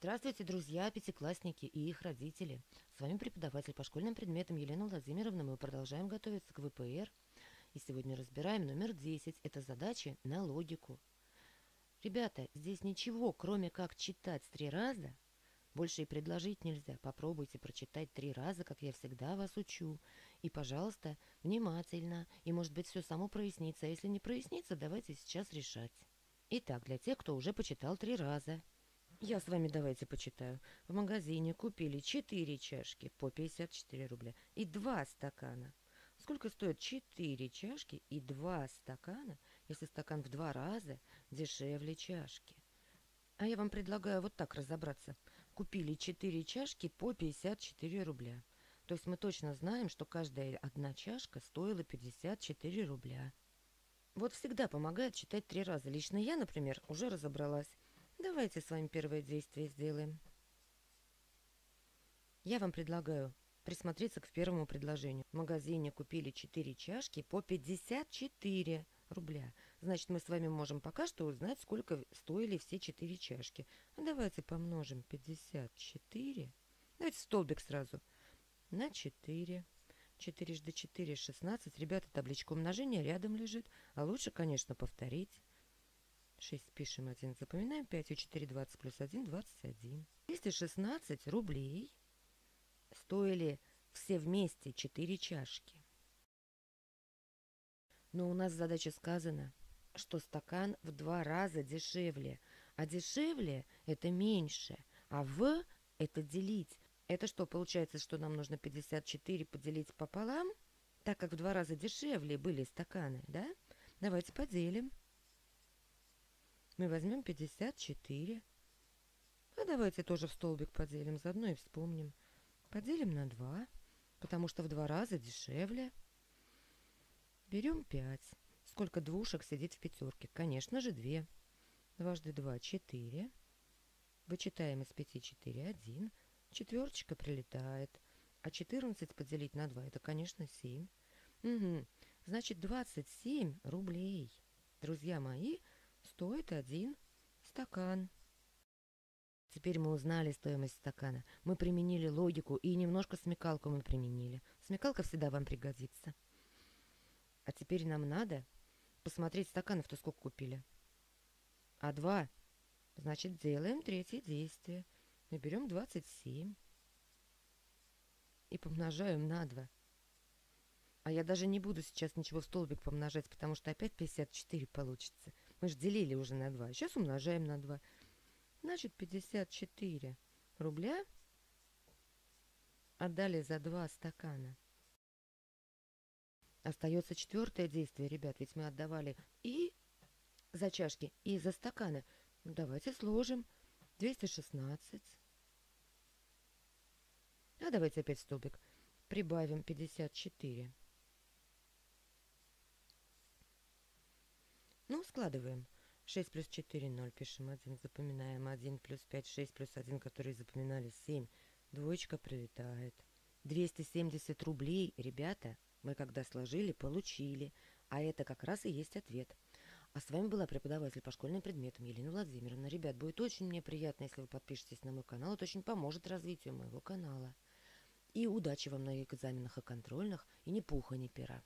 Здравствуйте, друзья, пятиклассники и их родители. С вами преподаватель по школьным предметам Елена Владимировна. Мы продолжаем готовиться к ВПР. И сегодня разбираем номер 10. Это задачи на логику. Ребята, здесь ничего, кроме как читать три раза, больше и предложить нельзя. Попробуйте прочитать три раза, как я всегда вас учу. И, пожалуйста, внимательно. И, может быть, все само прояснится. А если не прояснится, давайте сейчас решать. Итак, для тех, кто уже почитал три раза – я с вами давайте почитаю. В магазине купили 4 чашки по 54 рубля и 2 стакана. Сколько стоит 4 чашки и 2 стакана, если стакан в два раза дешевле чашки? А я вам предлагаю вот так разобраться. Купили 4 чашки по 54 рубля. То есть мы точно знаем, что каждая одна чашка стоила 54 рубля. Вот всегда помогает читать три раза. Лично я, например, уже разобралась. Давайте с вами первое действие сделаем. Я вам предлагаю присмотреться к первому предложению. В магазине купили 4 чашки по 54 рубля. Значит, мы с вами можем пока что узнать, сколько стоили все 4 чашки. А давайте помножим 54. Давайте столбик сразу. На 4. 4 жды 4, 16. Ребята, табличка умножения рядом лежит. А лучше, конечно, повторить. 6 пишем 1, запоминаем 5 и 4, 20 плюс 1, 21. 216 рублей стоили все вместе 4 чашки. Но у нас задача сказана, что стакан в два раза дешевле. А дешевле это меньше, а в это делить. Это что, получается, что нам нужно 54 поделить пополам, так как в два раза дешевле были стаканы, да? Давайте поделим мы возьмем 54. А давайте тоже в столбик поделим, заодно и вспомним. Поделим на 2, потому что в два раза дешевле. Берем 5. Сколько двушек сидит в пятерке? Конечно же, 2. Дважды 2 – 4. Вычитаем из 5 4 – 1. Четверочка прилетает. А 14 поделить на 2 – это, конечно, 7. Угу. Значит, 27 рублей. Друзья мои, стоит один стакан. Теперь мы узнали стоимость стакана. Мы применили логику и немножко смекалку мы применили. Смекалка всегда вам пригодится. А теперь нам надо посмотреть стаканов-то сколько купили. А два. Значит, делаем третье действие. Мы берем 27 и помножаем на 2. А я даже не буду сейчас ничего в столбик помножать, потому что опять 54 получится. Мы же делили уже на 2. Сейчас умножаем на 2. Значит, 54 рубля отдали за 2 стакана. Остается четвертое действие, ребят, ведь мы отдавали и за чашки, и за стаканы. Ну, давайте сложим. 216. А давайте опять столбик. Прибавим 54. Складываем. 6 плюс 4, 0, пишем 1, запоминаем 1 плюс 5, 6 плюс 1, который запоминали 7. Двоечка прилетает. 270 рублей, ребята, мы когда сложили, получили. А это как раз и есть ответ. А с вами была преподаватель по школьным предметам Елена Владимировна. Ребят, будет очень мне приятно, если вы подпишетесь на мой канал. Это очень поможет развитию моего канала. И удачи вам на экзаменах и контрольных, и ни пуха, ни пера.